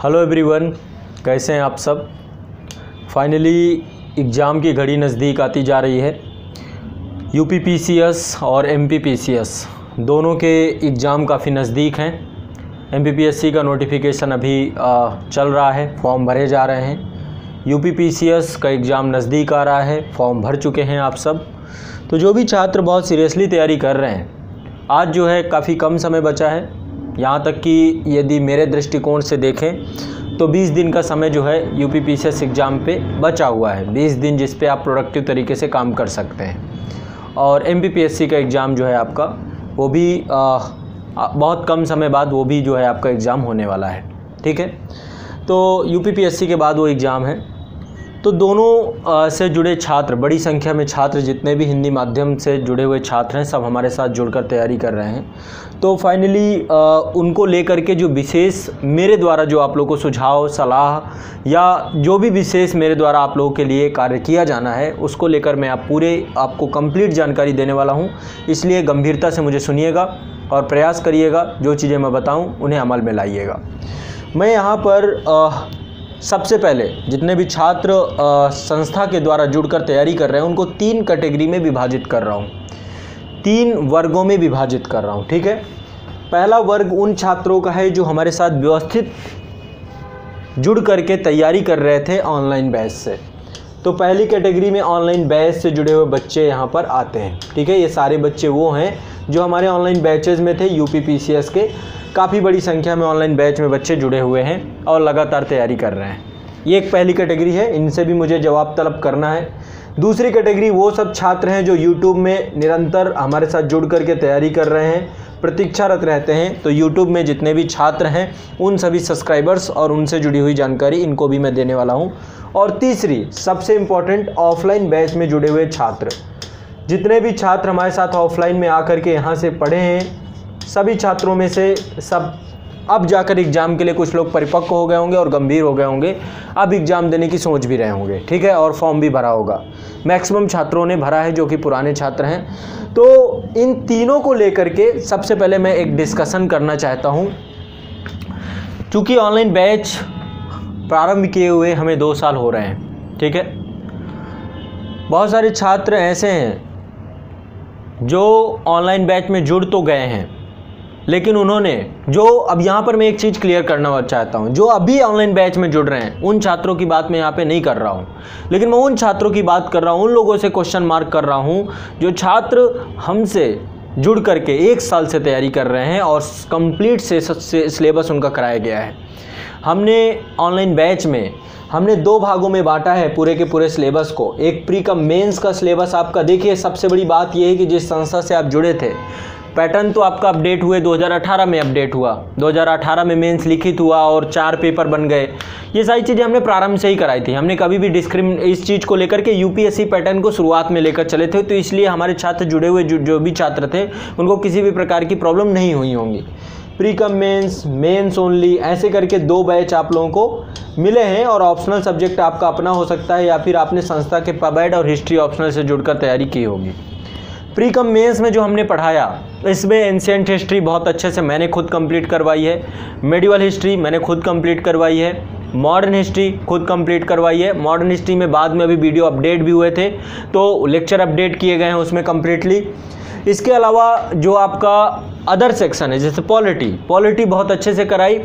Hello everyone कैसे हैं आप सब? फाइनली एग्ज़ाम की घड़ी नज़दीक आती जा रही है। U P P C S और M P P C S दोनों के एग्ज़ाम काफ़ी नज़दीक हैं। M P P S C का नोटिफिकेशन अभी चल रहा है फॉर्म भरे जा रहे हैं। U P P C S का एग्ज़ाम नज़दीक आ रहा है फॉर्म भर चुके हैं आप सब। तो जो भी छात्र बहुत सीरियसली तैयारी कर रहे हैं, आज जो है काफ़ी कम समय बचा है। यहाँ तक कि यदि मेरे दृष्टिकोण से देखें तो 20 दिन का समय जो है यू पी पी एग्ज़ाम पे बचा हुआ है। 20 दिन जिस पे आप प्रोडक्टिव तरीके से काम कर सकते हैं। और एमपीपीएससी का एग्ज़ाम जो है आपका वो भी आ, बहुत कम समय बाद वो भी जो है आपका एग्ज़ाम होने वाला है। ठीक है? तो यू पी के बाद वो एग्ज़ाम है। तो दोनों से जुड़े छात्र बड़ी संख्या में छात्र जितने भी हिंदी माध्यम से जुड़े हुए छात्र हैं सब हमारे साथ जुड़कर तैयारी कर रहे हैं। तो फाइनली उनको लेकर के जो विशेष मेरे द्वारा जो आप लोगों को सुझाव सलाह या जो भी विशेष मेरे द्वारा आप लोगों के लिए कार्य किया जाना है उसको लेकर मैं आप पूरे आपको कंप्लीट जानकारी देने वाला हूँ। इसलिए गंभीरता से मुझे सुनिएगा और प्रयास करिएगा जो चीज़ें मैं बताऊँ उन्हें अमल में लाइएगा। मैं यहाँ पर आ, सबसे पहले जितने भी छात्र संस्था के द्वारा जुड़कर तैयारी कर रहे हैं, उनको तीन कैटेगरी में विभाजित कर रहा हूँ। तीन वर्गों में विभाजित कर रहा हूँ, ठीक है? पहला वर्ग उन छात्रों का है जो हमारे साथ व्यवस्थित जुड़ करके तैयारी कर रहे थे ऑनलाइन बैच से। तो पहली कैटेगरी में ऑनलाइन बैच से जुड़े हुए बच्चे यहाँ पर आते हैं, ठीक है? ये सारे बच्चे वो हैं जो हमारे ऑनलाइन बैचेज़ में थे यू के। काफ़ी बड़ी संख्या में ऑनलाइन बैच में बच्चे जुड़े हुए हैं और लगातार तैयारी कर रहे हैं। ये एक पहली कैटेगरी है, इनसे भी मुझे जवाब तलब करना है। दूसरी कैटेगरी वो सब छात्र हैं जो यूट्यूब में निरंतर हमारे साथ जुड़ करके तैयारी कर रहे हैं, प्रतीक्षारत रहते हैं। तो यूट्यूब में जितने भी छात्र हैं, उन सभी सब्सक्राइबर्स और उनसे जुड़ी हुई जानकारी इनको भी मैं देने वाला हूँ। और तीसरी, सबसे इंपॉर्टेंट ऑफलाइन बैच में जुड़े हुए छात्र। जितने भी छात्र हमारे साथ ऑफलाइन में आकर के यहाँ से पढ़े हैं सभी छात्रों में से सब अब जाकर एग्ज़ाम के लिए कुछ लोग परिपक्व हो गए होंगे और गंभीर हो गए होंगे। अब एग्ज़ाम देने की सोच भी रहे होंगे, ठीक है? और फॉर्म भी भरा होगा। मैक्सिमम छात्रों ने भरा है जो कि पुराने छात्र हैं। तो इन तीनों को लेकर के सबसे पहले मैं एक डिस्कशन करना चाहता हूँ। चूँकि ऑनलाइन बैच प्रारंभ किए हुए हमें दो साल हो रहे हैं, ठीक है? बहुत सारे छात्र ऐसे हैं जो ऑनलाइन बैच में जुड़ तो गए हैं लेकिन उन्होंने, जो अब यहाँ पर मैं एक चीज़ क्लियर करना चाहता हूँ, जो अभी ऑनलाइन बैच में जुड़ रहे हैं, उन छात्रों की बात मैं यहाँ पे नहीं कर रहा हूँ। लेकिन मैं उन छात्रों की बात कर रहा हूँ, उन लोगों से क्वेश्चन मार्क कर रहा हूँ, जो छात्र हमसे जुड़ करके एक साल से तैयारी कर रहे हैं और कंप्लीट से सिलेबस उनका कराया गया है। हमने ऑनलाइन बैच में, हमने दो भागों में बांटा है पूरे के पूरे सिलेबस को। एक प्री का मेंस का सिलेबस आपका, देखिए, सबसे बड़ी बात यह है कि जिस संस्था से आप जुड़े थे पैटर्न तो आपका अपडेट हुए 2018 में अपडेट हुआ। 2018 में मेंस लिखित हुआ और चार पेपर बन गए। ये सारी चीज़ें हमने प्रारंभ से ही कराई थी। हमने कभी भी डिस्क्रिम इस चीज़ को लेकर के यूपीएससी पैटर्न को शुरुआत में लेकर चले थे तो इसलिए हमारे छात्र जुड़े हुए जो, जो भी छात्र थे उनको किसी भी प्रकार की प्रॉब्लम नहीं हुई होंगी। Pre cum mains mains only ऐसे करके दो बैच आप लोगों को मिले हैं और ऑप्शनल सब्जेक्ट आपका अपना हो सकता है या फिर आपने संस्था के पबैड और हिस्ट्री ऑप्शनल से जुड़कर तैयारी की होगी। प्री कम मेंस में जो हमने पढ़ाया इसमें एंशियंट हिस्ट्री बहुत अच्छे से मैंने खुद कंप्लीट करवाई है। मेडिवल हिस्ट्री मैंने खुद कंप्लीट करवाई है। मॉडर्न हिस्ट्री खुद कंप्लीट करवाई है। मॉडर्न हिस्ट्री में बाद में अभी वीडियो अपडेट भी हुए थे तो लेक्चर अपडेट किए गए हैं उसमें कम्प्लीटली इसके अलावा जो आपका अदर सेक्शन है, जैसे पॉलिटी पॉलिटी बहुत अच्छे से कराई।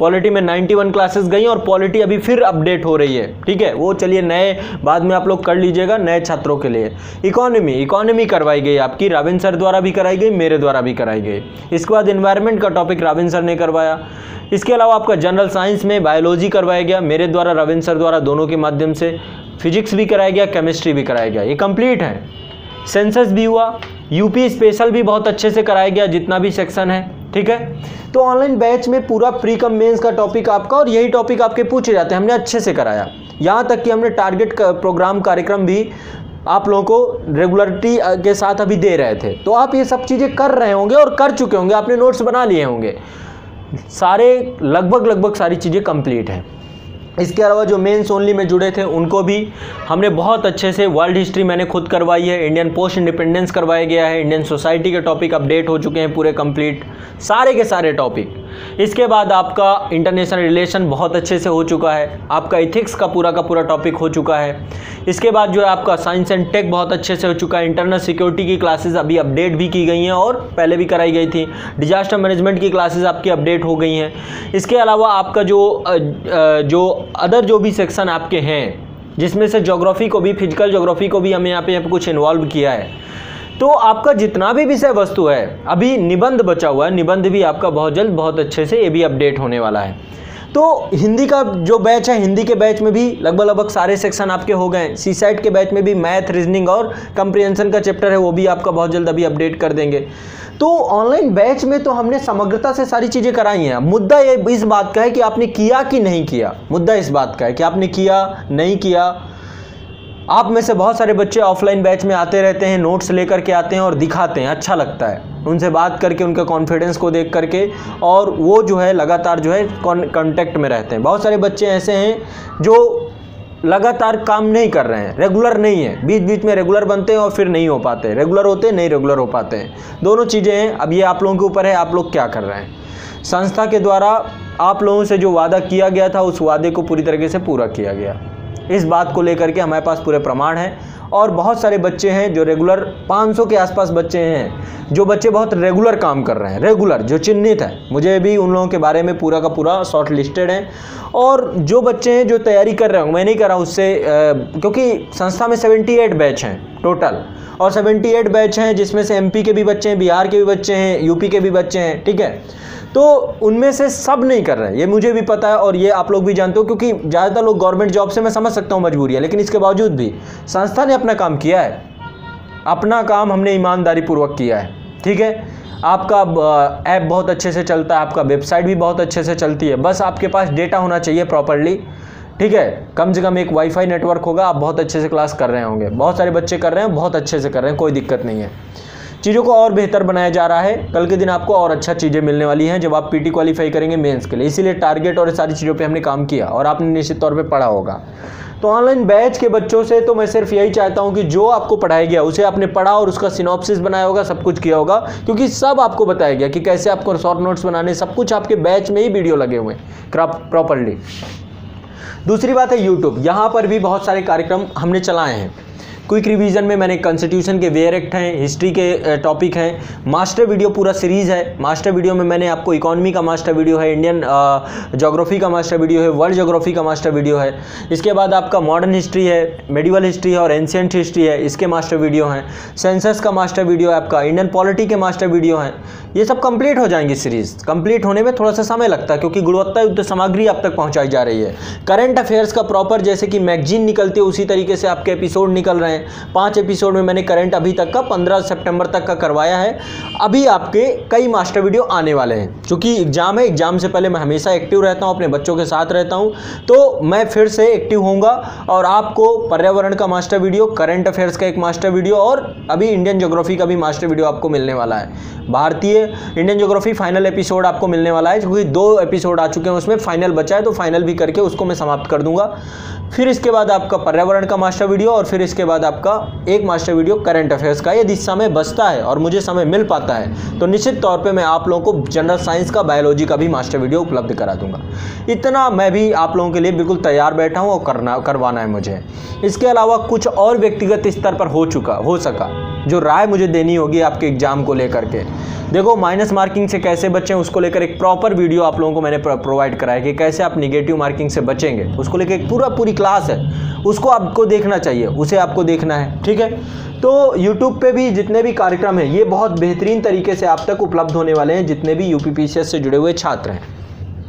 पॉलिटी में 91 क्लासेस गई और पॉलिटी अभी फिर अपडेट हो रही है। ठीक है? वो चलिए नए, बाद में आप लोग कर लीजिएगा नए छात्रों के लिए। इकोनॉमी इकोनॉमी करवाई गई आपकी राविन सर द्वारा भी कराई गई, मेरे द्वारा भी कराई गई। इसके बाद इन्वायरमेंट का टॉपिक राविन सर ने करवाया। इसके अलावा आपका जनरल साइंस में बायोलॉजी करवाया गया, मेरे द्वारा रविंद्र सर द्वारा, दोनों के माध्यम से। फिजिक्स भी कराया गया केमिस्ट्री भी कराया गया। ये कंप्लीट है। सेंसस भी हुआ। यूपी स्पेशल भी बहुत अच्छे से कराया गया जितना भी सेक्शन है ठीक है? तो ऑनलाइन बैच में पूरा प्री कम मेंस का टॉपिक आपका और यही टॉपिक आपके पूछे जाते हैं। हमने अच्छे से कराया। यहाँ तक कि हमने टारगेट का, प्रोग्राम कार्यक्रम भी आप लोगों को रेगुलरिटी के साथ अभी दे रहे थे। तो आप ये सब चीज़ें कर रहे होंगे और कर चुके होंगे। आपने नोट्स बना लिए होंगे। सारे लगभग लगभग सारी चीज़ें कंप्लीट हैं। इसके अलावा जो मेंस ओनली में जुड़े थे, उनको भी हमने बहुत अच्छे से वर्ल्ड हिस्ट्री मैंने खुद करवाई है। इंडियन पोस्ट इंडिपेंडेंस करवाया गया है। इंडियन सोसाइटी के टॉपिक अपडेट हो चुके हैं पूरे कंप्लीट सारे के सारे टॉपिक इसके बाद आपका इंटरनेशनल रिलेशन बहुत अच्छे से हो चुका है। आपका इथिक्स का पूरा का पूरा टॉपिक हो चुका है। इसके बाद जो है आपका साइंस एंड टेक बहुत अच्छे से हो चुका है। इंटरनल सिक्योरिटी की क्लासेस अभी अपडेट भी की गई हैं और पहले भी कराई गई थी। डिजास्टर मैनेजमेंट की क्लासेस आपकी अपडेट हो गई हैं। इसके अलावा आपका जो जो अदर जो भी सेक्शन आपके हैं, जिसमें से जोग्राफ़ी को भी फ़िज़िकल जोग्राफ़ी को भी हमें यहाँ पे यहाँ पे कुछ इन्वॉल्व किया है। तो आपका जितना भी विषय वस्तु है, अभी निबंध बचा हुआ है, निबंध भी आपका बहुत जल्द, बहुत अच्छे से ये भी अपडेट होने वाला है। तो हिंदी का जो बैच है, हिंदी के बैच में भी लगभग लगभग सारे सेक्शन आपके हो गए सी साइड के बैच में भी मैथ, रीजनिंग और कंप्रिहेंशन का चैप्टर है, वो भी आपका बहुत जल्द अभी अपडेट कर देंगे। तो ऑनलाइन बैच में तो हमने समग्रता से सारी चीज़ें कराई हैं। मुद्दा ये इस बात का है कि आपने किया कि नहीं किया? मुद्दा इस बात का है कि आपने किया, नहीं किया? आप में से बहुत सारे बच्चे ऑफलाइन बैच में आते रहते हैं नोट्स लेकर के आते हैं और दिखाते हैं। अच्छा लगता है। उनसे बात करके, उनके कॉन्फिडेंस को देख करके और वो जो है, लगातार जो है कॉन्टेक्ट में रहते हैं। बहुत सारे बच्चे ऐसे हैं जो लगातार काम नहीं कर रहे हैं। रेगुलर नहीं है। बीच बीच में रेगुलर बनते हैं और फिर नहीं हो पाते रेगुलर होते हैं, नहीं रेगुलर हो पाते हैं। दोनों चीज़ें हैं। अब ये आप लोगों के ऊपर है, आप लोग क्या कर रहे हैं? संस्था के द्वारा आप लोगों से जो वादा किया गया था, उस वादे को पूरी तरीके से पूरा किया गया। इस बात को लेकर के हमारे पास पूरे प्रमाण हैं। और बहुत सारे बच्चे हैं जो रेगुलर 500 के आसपास बच्चे हैं, जो बच्चे बहुत रेगुलर काम कर रहे हैं रेगुलर जो चिन्हित है। मुझे भी उन लोगों के बारे में पूरा का पूरा शॉर्ट लिस्टेड है। और जो बच्चे हैं, जो तैयारी कर रहे हैं, मैं नहीं कर रहा उससे क्योंकि संस्था में 78 बैच हैं टोटल और 78 बैच हैं, जिसमें से एमपी के भी बच्चे हैं बिहार के भी बच्चे हैं यूपी के भी बच्चे हैं, ठीक है? तो उनमें से सब नहीं कर रहे हैं। ये मुझे भी पता है और ये आप लोग भी जानते हो, क्योंकि ज़्यादातर लोग गवर्नमेंट जॉब से मैं समझ सकता हूँ मजबूरी है, लेकिन इसके बावजूद भी संस्था ने अपना काम किया है। अपना काम हमने ईमानदारी पूर्वक किया है। ठीक है? आपका ऐप बहुत अच्छे से चलता है, आपका वेबसाइट भी बहुत अच्छे से चलती है। बस आपके पास डेटा होना चाहिए प्रॉपरली। ठीक है? कम से कम एक वाईफाई नेटवर्क होगा, आप बहुत अच्छे से क्लास कर रहे होंगे। बहुत सारे बच्चे कर रहे हैं, बहुत अच्छे से कर रहे हैं, कोई दिक्कत नहीं है। चीज़ों को और बेहतर बनाया जा रहा है। कल के दिन आपको और अच्छा चीज़ें मिलने वाली हैं, जब आप पीटी क्वालिफाई करेंगे मेंस के लिए। इसीलिए टारगेट और सारी चीज़ों पे हमने काम किया और आपने निश्चित तौर पे पढ़ा होगा। तो ऑनलाइन बैच के बच्चों से तो मैं सिर्फ़ यही चाहता हूँ कि जो आपको पढ़ाया गया, उसे आपने पढ़ा और उसका सिनॉप्सिस बनाया होगा, सब कुछ किया होगा, क्योंकि सब आपको बताया गया कि कैसे आपको शॉर्ट नोट्स बनाने, सब कुछ आपके बैच में ही वीडियो लगे हुए हैं प्रॉपरली दूसरी बात है यूट्यूब यहाँ पर भी बहुत सारे कार्यक्रम हमने चलाए हैं। क्विक रिवीजन में मैंने कॉन्स्टिट्यूशन के वेयर एक्ट हैं हिस्ट्री के टॉपिक हैं मास्टर वीडियो पूरा सीरीज़ है। मास्टर वीडियो में मैंने आपको इकोनॉमी का मास्टर वीडियो है इंडियन जोग्राफी का मास्टर वीडियो है वर्ल्ड जोग्राफी का मास्टर वीडियो है। इसके बाद आपका मॉडर्न हिस्ट्री है मेडिवल हिस्ट्री है और एंशियंट हिस्ट्री है, इसके मास्टर वीडियो हैं। सेंसस का मास्टर वीडियो है आपका इंडियन पॉलिटी के मास्टर वीडियो हैं। ये सब कंप्लीट हो जाएँगी सीरीज़ कंप्लीट होने में थोड़ा सा समय लगता है, क्योंकि गुणवत्ता युक्त सामग्री आप तक पहुँचाई जा रही है। करंट अफेयर्स का प्रॉपर जैसे कि मैगजीन निकलती है, उसी तरीके से आपके एपिसोड निकल रहे हैं। पाँच एपिसोड में मैंने करंट अभी तक का पंद्रह सितंबर तक का करवाया है। अभी आपके कई मास्टर वीडियो आने वाले हैं। क्योंकि एग्ज़ाम है, एग्ज़ाम से पहले मैं हमेशा एक्टिव रहता हूँ, अपने बच्चों के साथ रहता हूँ। तो मैं फिर से एक्टिव होऊँगा और आपको पर्यावरण का मास्टर वीडियो, करंट अफेयर्स का एक मास्टर वीडियो और अभी इंडियन जोग्राफी का भी मास्टर वीडियो आपको मिलने वाला है। भारतीय इंडियन जोग्राफी फाइनल एपिसोड आपको मिलने वाला है, क्योंकि दो एपिसोड आ चुके हैं, उसमें फाइनल बचा है तो फाइनल भी करके उसको मैं समाप्त कर दूँगा। फिर इसके बाद आपका पर्यावरण का मास्टर वीडियो और फिर इसके बाद आपका एक मास्टर वीडियो करंट अफेयर्स का। यदि समय बचता है और मुझे समय मिल पाता है। तो निश्चित तौर पे मैं आप लोगों को जनरल साइंस का, बायोलॉजी का भी मास्टर वीडियो उपलब्ध करा दूँगा। इतना मैं भी आप लोगों के लिए बिल्कुल तैयार बैठा हूँ और करना, करवाना है मुझे। इसके अलावा कुछ और व्यक्तिगत स्तर पर हो चुका, हो सका, जो राय मुझे देनी होगी आपके एग्ज़ाम को लेकर के। देखो, माइनस मार्किंग से कैसे बचें, उसको लेकर एक प्रॉपर वीडियो आप लोगों को मैंने प्रोवाइड कराया कि कैसे आप निगेटिव मार्किंग से बचेंगे। उसको लेकर एक पूरा, पूरी क्लास है। उसको आपको देखना चाहिए, उसे आपको देखना है, ठीक है? तो यूट्यूब पे भी जितने भी कार्यक्रम हैं, ये बहुत बेहतरीन तरीके से आप तक उपलब्ध होने वाले हैं, जितने भी यू से जुड़े हुए छात्र हैं।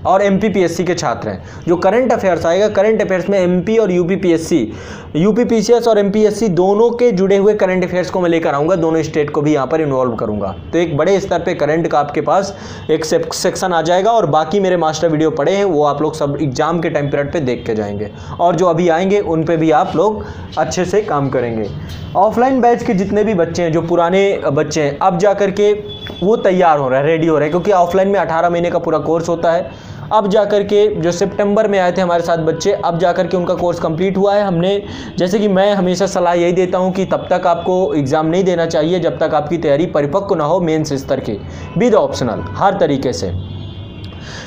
और एम के छात्र हैं। जो करंट अफेयर्स आएगा करंट अफेयर्स में एमपी और यू पी और एम दोनों के जुड़े हुए करंट अफेयर्स को मैं लेकर आऊँगा, दोनों स्टेट को भी यहाँ पर इन्वॉल्व करूँगा। तो एक बड़े स्तर पर करंट का आपके पास एक सेक्शन आ जाएगा और बाकी मेरे मास्टर वीडियो पड़े हैं, वो आप लोग सब एग्ज़ाम के टाइम पीरियड पर देख के जाएँगे। और जो अभी आएँगे, उन पर भी आप लोग अच्छे से काम करेंगे। ऑफलाइन बैच के जितने भी बच्चे हैं, जो पुराने बच्चे हैं, अब जा कर के वो तैयार हो रहे हैं रेडी हो रहे हैं, क्योंकि ऑफलाइन में अठारह महीने का पूरा कोर्स होता है। अब जा कर के जो सितंबर में आए थे हमारे साथ बच्चे, अब जा कर के उनका कोर्स कंप्लीट हुआ है। हमने, जैसे कि मैं हमेशा सलाह यही देता हूँ कि तब तक आपको एग्ज़ाम नहीं देना चाहिए, जब तक आपकी तैयारी परिपक्व ना हो मेन स्तर की। विद ऑप्शनल हर तरीके से।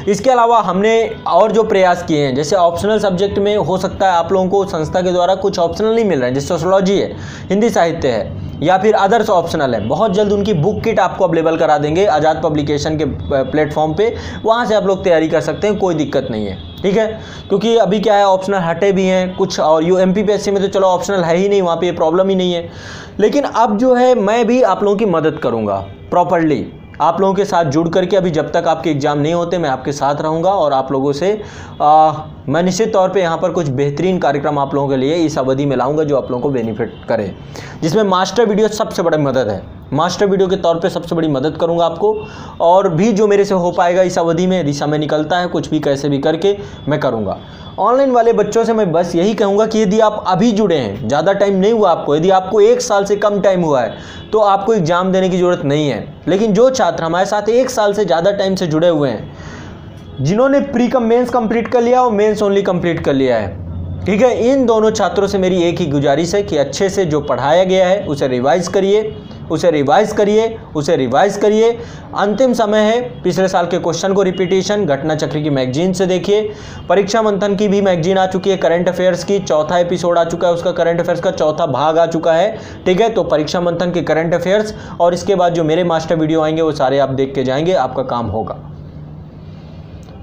इसके अलावा हमने और जो प्रयास किए हैं, जैसे ऑप्शनल सब्जेक्ट में हो सकता है आप लोगों को संस्था के द्वारा कुछ ऑप्शनल नहीं मिल रहे हैं, जैसे सोशोलॉजी है, हिंदी साहित्य है। या फिर अदर्स ऑप्शनल है। बहुत जल्द उनकी बुक किट आपको अवेलेबल करा देंगे आज़ाद पब्लिकेशन के प्लेटफॉर्म पे। वहाँ से आप लोग तैयारी कर सकते हैं, कोई दिक्कत नहीं है। ठीक है? क्योंकि अभी क्या है ऑप्शनल हटे भी हैं कुछ, और यू एम में तो चलो ऑप्शनल है ही नहीं, वहाँ पे प्रॉब्लम ही नहीं है। लेकिन अब जो है, मैं भी आप लोगों की मदद करूँगा प्रॉपरली आप लोगों के साथ जुड़ करके अभी जब तक आपके एग्ज़ाम नहीं होते मैं आपके साथ रहूँगा और आप लोगों से आ, मैं निश्चित तौर पे यहाँ पर कुछ बेहतरीन कार्यक्रम आप लोगों के लिए इस अवधि में लाऊँगा जो आप लोगों को बेनिफिट करे जिसमें मास्टर वीडियो सबसे बड़ी मदद है। मास्टर वीडियो के तौर पे सबसे बड़ी मदद करूँगा आपको। और भी जो मेरे से हो पाएगा इस अवधि में यदि समय निकलता है, कुछ भी कैसे भी करके मैं करूँगा। ऑनलाइन वाले बच्चों से मैं बस यही कहूँगा कि यदि आप अभी जुड़े हैं, ज़्यादा टाइम नहीं हुआ आपको, यदि आपको एक साल से कम टाइम हुआ है तो आपको एग्ज़ाम देने की ज़रूरत नहीं है। लेकिन जो छात्र हमारे साथ एक साल से ज़्यादा टाइम से जुड़े हुए हैं, जिन्होंने प्री कम मेन्स कंप्लीट कर लिया और मेन्स ओनली कंप्लीट कर लिया है, ठीक है? इन दोनों छात्रों से मेरी एक ही गुजारिश है कि अच्छे से जो पढ़ाया गया है, उसे रिवाइज करिए। उसे रिवाइज करिए, उसे रिवाइज करिए। अंतिम समय है, पिछले साल के क्वेश्चन को रिपीटेशन घटना चक्र की मैगजीन से देखिए। परीक्षा मंथन की भी मैगजीन आ चुकी है करंट अफेयर्स की, चौथा एपिसोड आ चुका है उसका करंट अफेयर्स का चौथा भाग आ चुका है, ठीक है? तो परीक्षा मंथन के करंट अफेयर्स और इसके बाद जो मेरे मास्टर वीडियो आएँगे, वो सारे आप देख के जाएँगे, आपका काम होगा।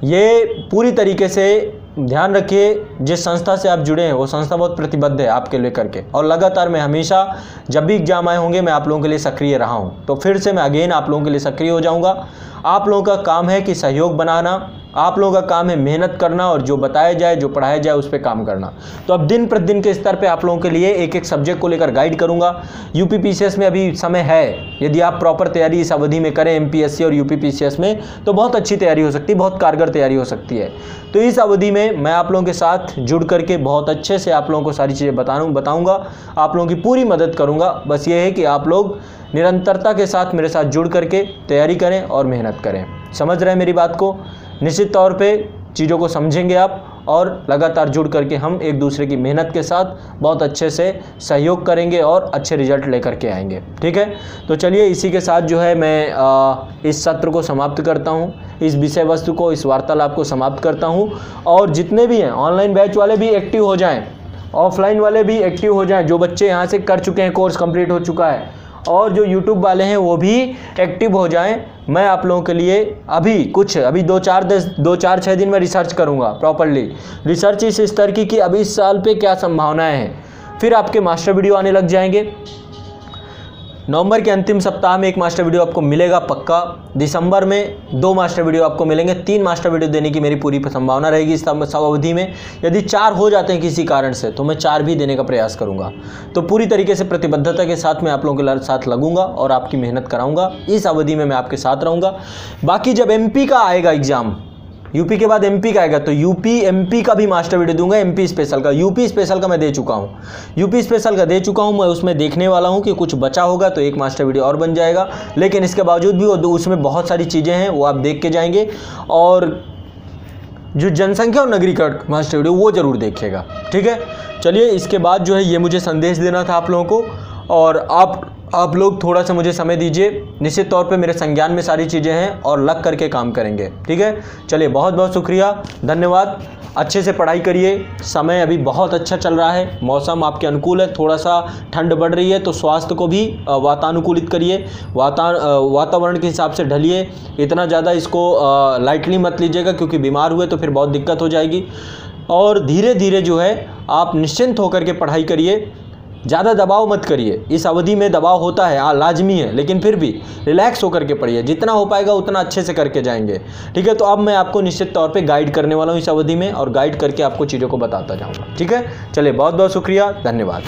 ये पूरी तरीके से ध्यान रखिए, जिस संस्था से आप जुड़े हैं, वो संस्था बहुत प्रतिबद्ध है आपके लेकर करके। और लगातार मैं हमेशा, जब भी एग्ज़ाम आए होंगे, मैं आप लोगों के लिए सक्रिय रहा हूँ। तो फिर से मैं अगेन आप लोगों के लिए सक्रिय हो जाऊँगा। आप लोगों का काम है कि सहयोग बनाना आप लोगों का काम है मेहनत करना और जो बताया जाए, जो पढ़ाया जाए, उस पर काम करना। तो अब दिन प्रतिदिन के स्तर पे आप लोगों के लिए एक एक सब्जेक्ट को लेकर गाइड करूँगा। यूपी में अभी समय है। यदि आप प्रॉपर तैयारी इस अवधि में करें एम और यूपी में तो बहुत अच्छी तैयारी हो सकती है बहुत कारगर तैयारी हो सकती है। तो इस अवधि में मैं आप लोगों के साथ जुड़ करके बहुत अच्छे से आप लोगों को सारी चीज़ें बताऊँ, बताऊँगा। आप लोगों की पूरी मदद करूँगा। बस ये है कि आप लोग निरंतरता के साथ मेरे साथ जुड़ करके तैयारी करें और मेहनत करें। समझ रहे हैं मेरी बात को? निश्चित तौर पे चीज़ों को समझेंगे आप और लगातार जुड़ करके हम एक दूसरे की मेहनत के साथ बहुत अच्छे से सहयोग करेंगे और अच्छे रिज़ल्ट लेकर के आएँगे। ठीक है? तो चलिए इसी के साथ जो है मैं आ, इस सत्र को समाप्त करता हूँ। इस विषय वस्तु को इस वार्तालाप को समाप्त करता हूँ। और जितने भी हैं ऑनलाइन बैच वाले भी एक्टिव हो जाएँ ऑफलाइन वाले भी एक्टिव हो जाएँ जो बच्चे यहाँ से कर चुके हैं कोर्स कंप्लीट हो चुका है और जो यूट्यूब वाले हैं, वो भी एक्टिव हो जाएँ। मैं आप लोगों के लिए अभी कुछ, अभी दो चार दस, दो चार छः दिन में रिसर्च करूँगा प्रॉपरली रिसर्च इस स्तर की कि अभी इस साल पे क्या संभावनाएँ हैं। फिर आपके मास्टर वीडियो आने लग जाएँगे। नवंबर के अंतिम सप्ताह में एक मास्टर वीडियो आपको मिलेगा पक्का। दिसंबर में दो मास्टर वीडियो आपको मिलेंगे। तीन मास्टर वीडियो देने की मेरी पूरी संभावना रहेगी इस अवधि में। यदि चार हो जाते हैं किसी कारण से तो मैं चार भी देने का प्रयास करूँगा। तो पूरी तरीके से प्रतिबद्धता के साथ मैं आप लोगों के साथ लगूँगा और आपकी मेहनत कराऊँगा। इस अवधि में मैं आपके साथ रहूँगा। बाकी जब एमपी का आएगा एग्ज़ाम यूपी के बाद एमपी का आएगा तो यूपी एमपी का भी मास्टर वीडियो दूँगा एमपी स्पेशल का। यूपी स्पेशल का मैं दे चुका हूँ। यूपी स्पेशल का दे चुका हूँ, मैं उसमें देखने वाला हूँ कि कुछ बचा होगा तो एक मास्टर वीडियो और बन जाएगा। लेकिन इसके बावजूद भी उसमें बहुत सारी चीज़ें हैं, वो आप देख के जाएँगे। और जो जनसंख्या और नगरीकरण मास्टर वीडियो वो ज़रूर देखिएगा ठीक है? चलिए, इसके बाद जो है, ये मुझे संदेश देना था आप लोगों को। और आप आप लोग थोड़ा सा मुझे समय दीजिए। निश्चित तौर पे मेरे संज्ञान में सारी चीज़ें हैं और लग करके काम करेंगे। ठीक है? चलिए बहुत बहुत शुक्रिया। धन्यवाद। अच्छे से पढ़ाई करिए। समय अभी बहुत अच्छा चल रहा है। मौसम आपके अनुकूल है। थोड़ा सा ठंड बढ़ रही है तो स्वास्थ्य को भी वातानुकूलित करिए। वाता वातावरण के हिसाब से ढलिए। इतना ज़्यादा इसको लाइटली मत लीजिएगा, क्योंकि बीमार हुए तो फिर बहुत दिक्कत हो जाएगी। और धीरे धीरे जो है, आप निश्चिंत होकर के पढ़ाई करिए। ज़्यादा दबाव मत करिए। इस अवधि में दबाव होता है आ, लाजमी है लेकिन फिर भी रिलैक्स होकर के पढ़िए। जितना हो पाएगा उतना अच्छे से करके जाएँगे। ठीक है तो अब मैं आपको निश्चित तौर पे गाइड करने वाला हूँ इस अवधि में और गाइड करके आपको चीज़ों को बताता जाऊँगा। ठीक है? चलिए बहुत बहुत शुक्रिया धन्यवाद।